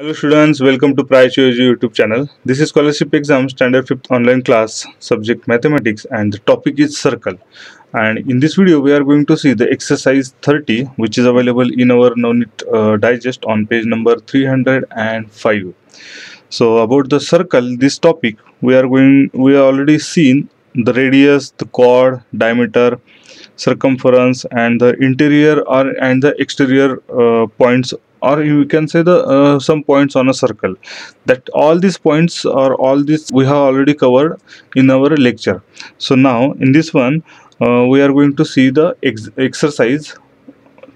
Hello students, welcome to PraescioEdu YouTube channel. This is scholarship exam standard 5th online class subject mathematics and the topic is circle. And in this video we are going to see the exercise 30 which is available in our Navneet uh, digest on page number 305. So about the circle, this topic we are going, we are already seen the radius, the chord, diameter, circumference and the interior or and the exterior uh, points or you can say the uh, some points on a circle. That all these points or all these we have already covered in our lecture. So now in this one uh, we are going to see the ex exercise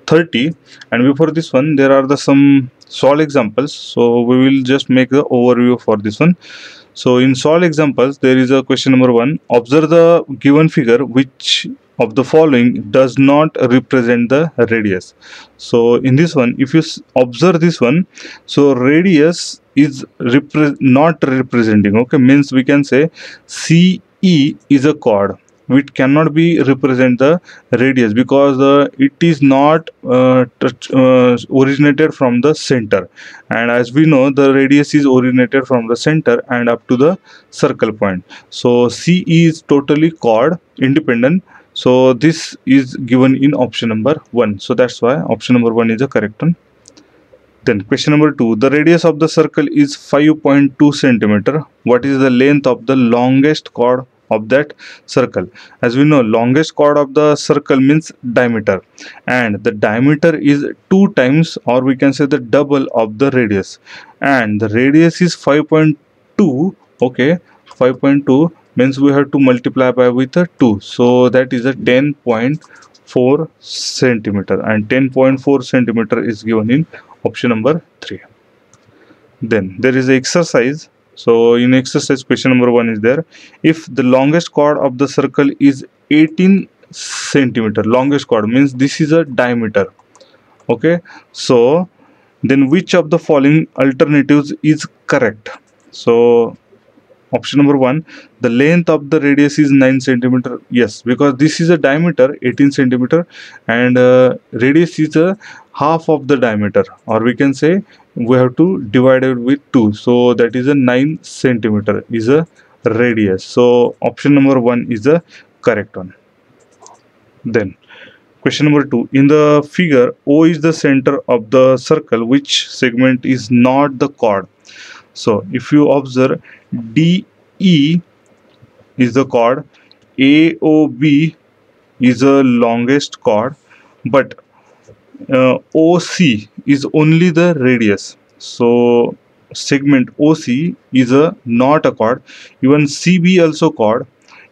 30 and before this one there are the some solve examples. So we will just make the overview for this one. So in solve examples there is a question number one. Observe the given figure which of the following does not represent the radius. So in this one if you observe this one so radius is repre not representing okay? Means we can say ce is a chord which cannot be represent the radius because uh, it is not uh, uh, originated from the center. And as we know the radius is originated from the center and up to the circle point. So ce is totally chord independent so this is given in option number 1 so that's why option number 1 is the correct one. Then question number 2 the radius of the circle is 5.2 centimeter. What is the length of the longest chord of that circle? As we know longest chord of the circle means diameter. And the diameter is two times or we can say the double of the radius. And the radius is 5.2 okay 5.2 means we have to multiply by with a 2 so that is a 10.4 centimeter and 10.4 centimeter is given in option number 3 then there is exercise. So in exercise question number 1 is there. If the longest chord of the circle is 18 centimeter longest chord means this is a diameter. Okay? So then which of the following alternatives is correct? So option number one the length of the radius is 9 centimeter. Yes because this is a diameter 18 centimeter and uh, radius is a half of the diameter or we can say we have to divide it with 2 so that is a 9 centimeter is a radius. So option number one is the correct one. Then question number two. In the figure o is the center of the circle which segment is not the chord so if you observe DE is the chord, AOB is the longest chord, but uh, OC is only the radius. So segment OC is a not a chord. Even CB also chord.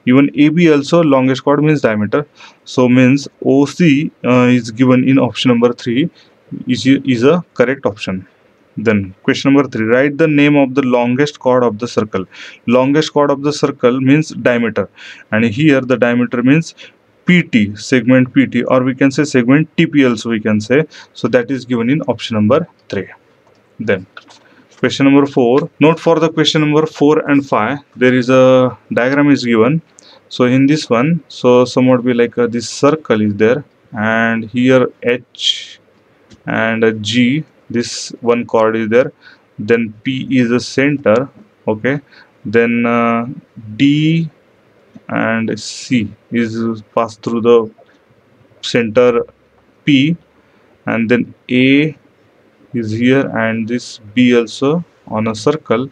Even AB also longest chord means diameter. So means OC uh, is given in option number three is, is a correct option. Then question number three, write the name of the longest chord of the circle. Longest chord of the circle means diameter and here the diameter means PT, segment PT or we can say segment TP also we can say. So that is given in option number three. Then question number four, note for the question number four and five, there is a diagram is given. So in this one, so somewhat be like uh, this circle is there and here H and G this one chord is there. Then P is the center okay. Then uh, D and C is passed through the center P. And then A is here and this B also on a circle.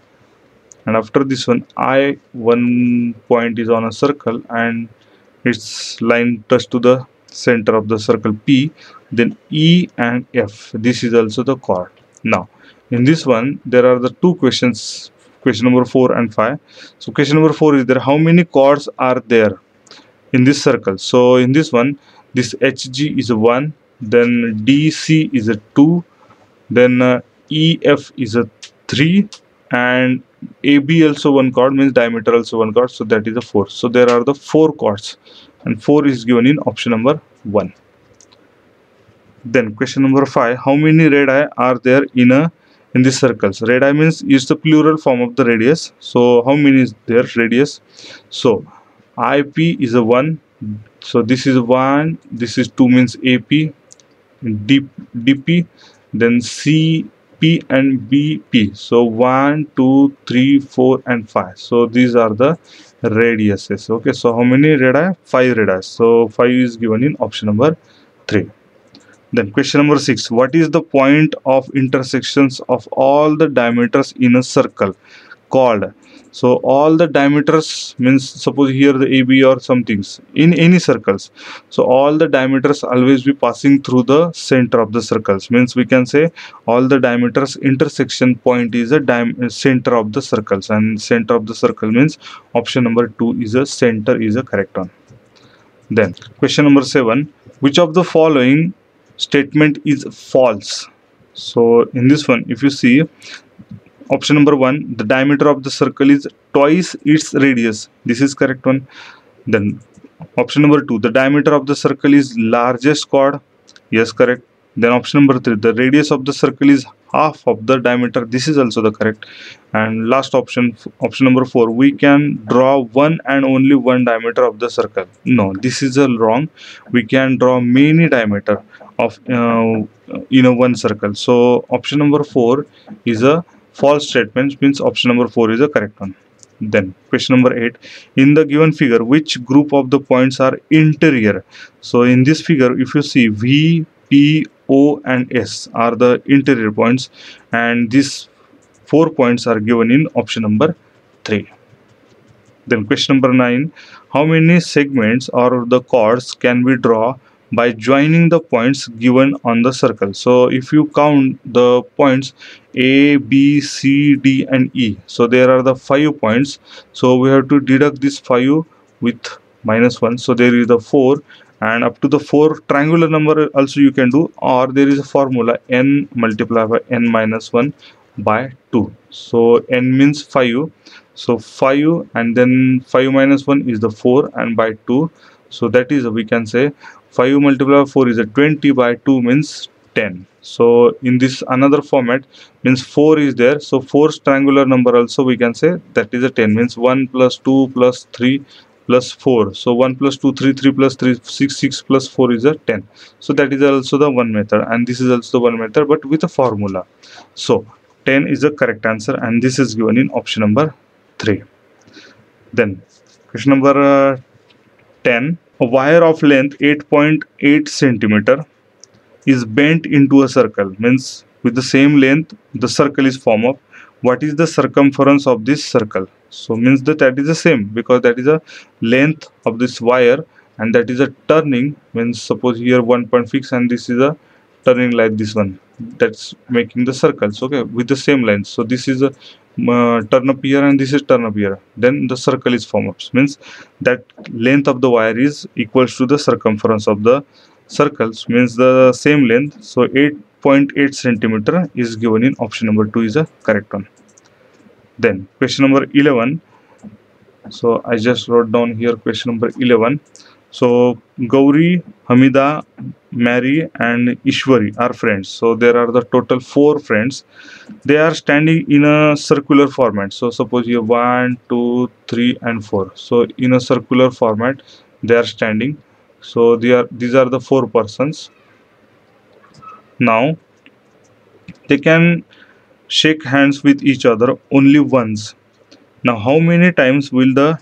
And after this one I one point is on a circle and its line touch to the center of the circle P then E and F. This is also the chord. Now in this one there are the two questions question number 4 and 5 so question number 4 is there how many chords are there in this circle? So in this one this HG is a 1 then DC is a 2 then uh, EF is a 3 and AB also one chord means diameter also one chord so that is a 4 so there are the four chords and 4 is given in option number 1 then question number 5 how many radii are there in a in these circles? Radii means is the plural form of the radius. So how many is there radius? So ip is a 1 so this is 1 this is 2 means ap dp then c P and BP. So 1, 2, 3, 4 and 5. So these are the radiuses. Okay, so how many radii? 5 radii. So 5 is given in option number 3. Then question number 6. What is the point of intersections of all the diameters in a circle called? So all the diameters means suppose here the AB or some things in any circles. So all the diameters always be passing through the center of the circles means we can say all the diameters intersection point is a uh, center of the circles and center of the circle means option number 2 is a center is a correct one. Then question number 7 which of the following statement is false so in this one if you see option number one the diameter of the circle is twice its radius. This is correct one. Then option number two the diameter of the circle is largest chord. Yes correct. Then option number three the radius of the circle is half of the diameter. This is also the correct. And last option option number four we can draw one and only one diameter of the circle. No this is a wrong. We can draw many diameter of uh, you know one circle. So option number four is a false statements means option number 4 is the correct one. Then question number 8 in the given figure which group of the points are interior? So in this figure if you see v p o and s are the interior points and these four points are given in option number 3 then question number 9 how many segments or the chords can we draw by joining the points given on the circle. So if you count the points a b c d and e so there are the five points. So we have to deduct this five with minus one. So there is the four and up to the four triangular number also you can do or there is a formula n multiplied by n minus 1 by 2 so n means 5 so 5 and then 5 minus 1 is the 4 and by 2 so that is we can say 5 multiplied by 4 is a 20 by 2 means 10 so in this another format means 4 is there. So 4 triangular number also we can say that is a 10 means 1 plus 2 plus 3 plus 4 so 1 plus 2 3 3 plus 3 6 6 plus 4 is a 10 so that is also the one method and this is also the one method but with a formula. So 10 is the correct answer and this is given in option number 3 then question number uh, 10 a wire of length 8.8 centimeter is bent into a circle. Means with the same length the circle is formed of. What is the circumference of this circle? So means that that is the same because that is a length of this wire and that is a turning. Means suppose here 1.6 and this is a turning like this one that's making the circles okay with the same length so this is a uh, turn up here and this is turn up here. Then the circle is formed means that length of the wire is equals to the circumference of the circles. Means the same length. So 8.8 centimeter is given in option number 2 is a correct one. Then question number 11 so i just wrote down here question number 11 so Gauri, Hamida, Mary and Ishwari are friends. So there are the total four friends. They are standing in a circular format. So suppose you have one, two, three and four. So in a circular format they are standing. So they are these are the four persons. Now they can shake hands with each other only once. Now how many times will the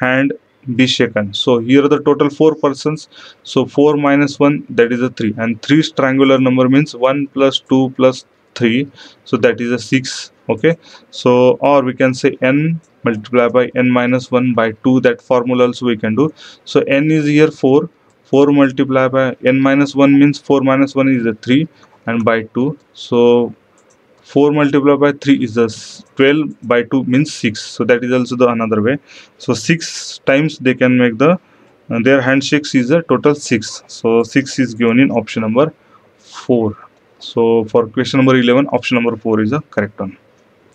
hand be shaken. So here are the total four persons. So 4 minus 1 that is a 3 and 3 triangular number means 1 plus 2 plus 3 so that is a 6 okay. So or we can say n multiplied by n minus 1 by 2 that formula also we can do. So n is here 4 4 multiplied by n minus 1 means 4 minus 1 is a 3 and by 2 so 4 multiplied by 3 is the 12 by 2 means 6 so that is also the another way. So 6 times they can make the uh, their handshakes is a total 6 so 6 is given in option number 4 so for question number 11 option number 4 is the correct one.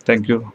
Thank you